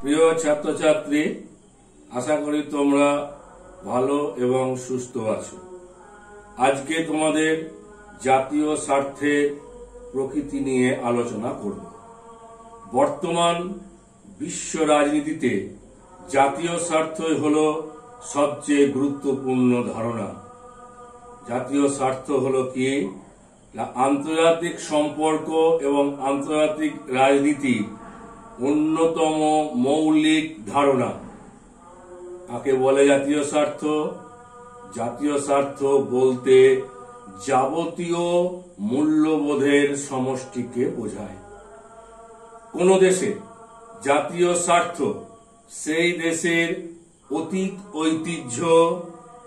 প্রিয় ছাত্রছাত্রী, আশা করি তোমরা ভালো এবং সুস্থ আছো। আজকে তোমাদের জাতীয় স্বার্থে প্রকৃতি নিয়ে আলোচনা করব। বর্তমান বিশ্ব রাজনীতিতে জাতীয় স্বার্থই হল সবচেয়ে গুরুত্বপূর্ণ ধারণা। জাতীয় স্বার্থ হল কি? আন্তর্জাতিক সম্পর্ক এবং আন্তর্জাতিক রাজনীতি অন্যতম মৌলিক ধারণা। তাকে বলে জাতীয় স্বার্থ? জাতীয় স্বার্থ বলতে যাবতীয় মূল্যবোধের সমষ্টিকে বোঝায়। কোন দেশে জাতীয় স্বার্থ, সেই দেশের অতীত ঐতিহ্য,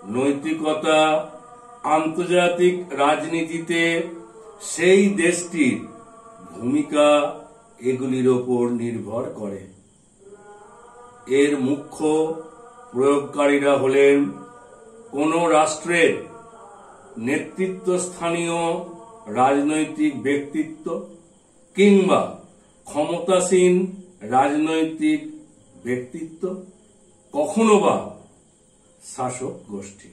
নৈতিকতা, আন্তর্জাতিক রাজনীতিতে সেই দেশটির ভূমিকা এগুলির ওপর নির্ভর করে। এর মুখ্য প্রয়োগকারীরা হলেন কোন রাষ্ট্রের নেতৃত্বস্থানীয় রাজনৈতিক ব্যক্তিত্ব কিংবা ক্ষমতাসীন রাজনৈতিক ব্যক্তিত্ব, কখনো বা শাসক গোষ্ঠী।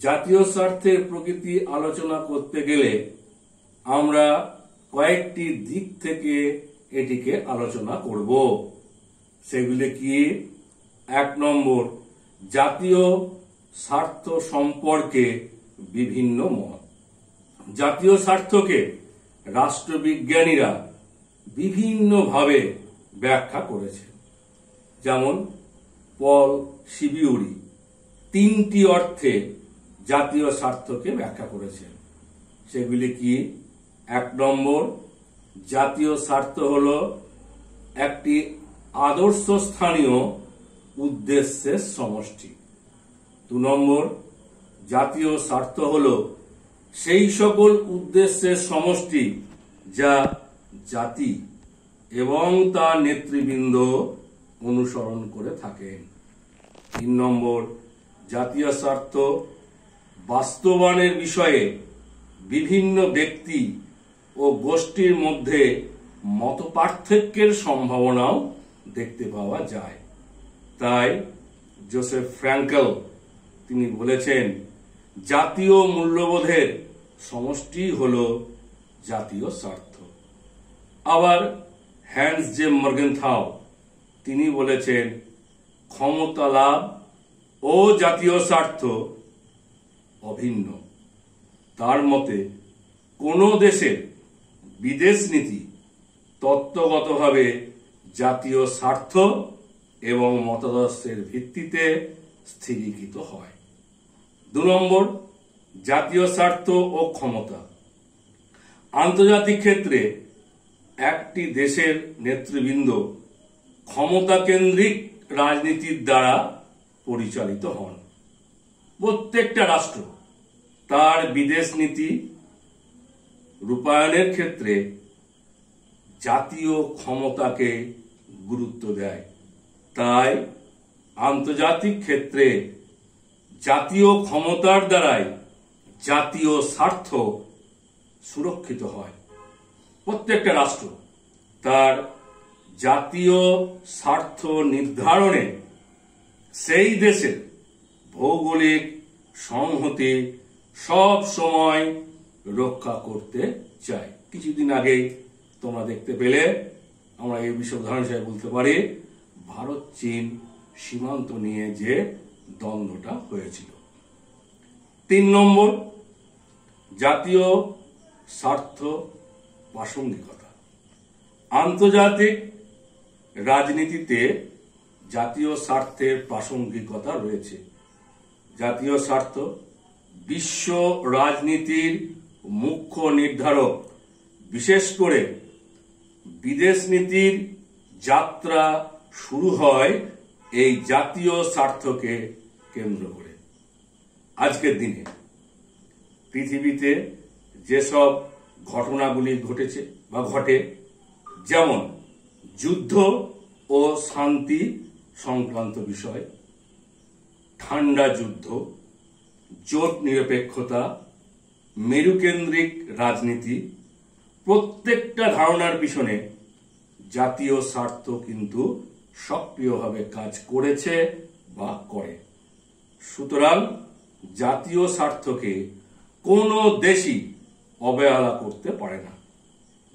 জাতীয় স্বার্থের প্রকৃতি আলোচনা করতে গেলে আমরা কয়েকটি দিক থেকে এটিকে আলোচনা করব। সেগুলি কি? এক নম্বর, জাতীয় স্বার্থ সম্পর্কে বিভিন্ন মত। জাতীয় স্বার্থকে রাষ্ট্রবিজ্ঞানীরা বিভিন্নভাবে ব্যাখ্যা করেছে যেমন, পল শিবিউরি তিনটি অর্থে জাতীয় স্বার্থকে ব্যাখ্যা করেছেন। সেগুলি কি? এক নম্বর, জাতীয় স্বার্থ হল একটি আদর্শ স্থানীয় উদ্দেশ্যের সমষ্টি। দু নম্বর, জাতীয় স্বার্থ হল সেই সকল উদ্দেশ্যের সমষ্টি যা জাতি এবং তার নেতৃবৃন্দ অনুসরণ করে থাকেন। তিন নম্বর, জাতীয় স্বার্থ বাস্তবায়নের বিষয়ে বিভিন্ন ব্যক্তি ও গোষ্ঠীর মধ্যে মত পার্থক্যের সম্ভাবনাও দেখতে পাওয়া যায়। তাই জোসেফ ফ্র্যাঙ্কেল তিনি বলেছেন, জাতীয় মূল্যবোধের সমষ্টি হল জাতীয় স্বার্থ। আবার হ্যান্স জে মর্গেনথাও তিনি বলেছেন, ক্ষমতা লাভ ও জাতীয় স্বার্থ অভিন্ন। তার মতে, কোনো দেশের বিদেশ নীতি তত্ত্বগতভাবে জাতীয় স্বার্থ এবং মতাদর্শের ভিত্তিতে স্থিরীকৃত হয়। দু নম্বর, জাতীয় স্বার্থ ও ক্ষমতা। আন্তর্জাতিক ক্ষেত্রে একটি দেশের নেতৃবৃন্দ ক্ষমতা কেন্দ্রিক রাজনীতির দ্বারা পরিচালিত হন। প্রত্যেকটা রাষ্ট্র তার বিদেশ নীতি রূপায়ণের ক্ষেত্রে জাতীয় ক্ষমতাকে গুরুত্ব দেয়। তাই আন্তর্জাতিক ক্ষেত্রে জাতীয় ক্ষমতার দ্বারাই জাতীয় স্বার্থ সুরক্ষিত হয়। প্রত্যেকটা রাষ্ট্র তার জাতীয় স্বার্থ নির্ধারণে সেই দেশের ভৌগোলিক সংহতি সব সময় রক্ষা করতে চাই। কিছুদিন আগেই তোমরা দেখতে পেলে, আমরা এই বিষয় উদাহরণ হিসেবে বলতে পারি, ভারত, চীন সীমান্ত নিয়ে যে দ্বন্দ্বটা হয়েছিল। তিন নম্বর, জাতীয় স্বার্থ প্রাসঙ্গিকতা। আন্তর্জাতিক রাজনীতিতে জাতীয় স্বার্থের প্রাসঙ্গিকতা রয়েছে। জাতীয় স্বার্থ বিশ্ব রাজনীতির মুখ্য নির্ধারক, বিশেষ করে বিদেশ নীতির যাত্রা শুরু হয় এই জাতীয় স্বার্থকে কেন্দ্র করে। আজকের দিনে পৃথিবীতে যেসব ঘটনাগুলি ঘটেছে বা ঘটে, যেমন যুদ্ধ ও শান্তি সংক্রান্ত বিষয়, ঠান্ডা যুদ্ধ, জোট নিরপেক্ষতা মেরুকেন্দ্রিক রাজনীতি প্রত্যেকটা ধারণার পিছনে জাতীয় স্বার্থ কিন্তু সক্রিয়ভাবে কাজ করেছে বা করে। সুতরাং জাতীয় স্বার্থকে কোনো দেশই অবহেলা করতে পারে না।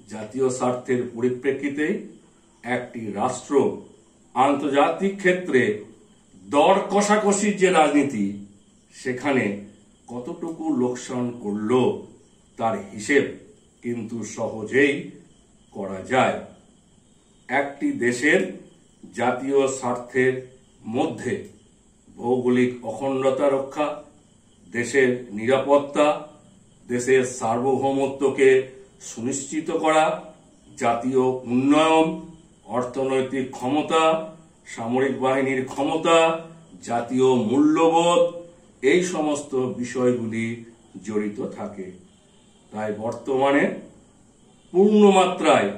জাতীয় স্বার্থের পরিপ্রেক্ষিতে একটি রাষ্ট্র আন্তর্জাতিক ক্ষেত্রে দর কষাকষির যে রাজনীতি, সেখানে কতটুকু লোকসান করল তার হিসেব কিন্তু সহজেই করা যায়। একটি দেশের জাতীয় স্বার্থের মধ্যে ভৌগোলিক অখণ্ডতা রক্ষা, দেশের নিরাপত্তা, দেশের সার্বভৌমত্বকে সুনিশ্চিত করা, জাতীয় উন্নয়ন, অর্থনৈতিক ক্ষমতা, সামরিক বাহিনীর ক্ষমতা, জাতীয় মূল্যবোধ এই সমস্ত বিষয়গুলি জড়িত থাকে। তাই বর্তমানে পূর্ণমাত্রায়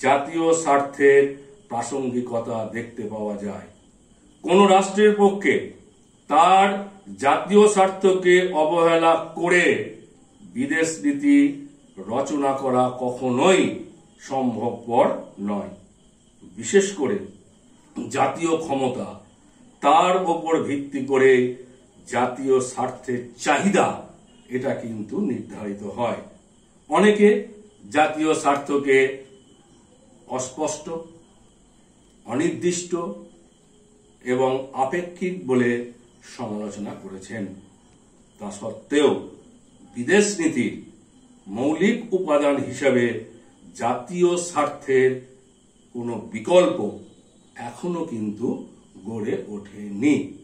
জাতীয় স্বার্থের প্রাসঙ্গিকতা দেখতে পাওয়া যায়। কোন রাষ্ট্রের পক্ষে তার জাতীয় স্বার্থকে অবহেলা করে বিদেশ নীতি রচনা করা কখনোই সম্ভবপর নয়। বিশেষ করে জাতীয় ক্ষমতা তার ওপর ভিত্তি করে জাতীয় স্বার্থের চাহিদা, এটা কিন্তু নির্ধারিত হয়। অনেকে জাতীয় স্বার্থকে অস্পষ্ট, অনির্দিষ্ট এবং আপেক্ষিক বলে সমালোচনা করেছেন। তা সত্ত্বেও বিদেশ নীতির মৌলিক উপাদান হিসাবে জাতীয় স্বার্থের কোনো বিকল্প এখনও কিন্তু গড়ে ওঠেনি।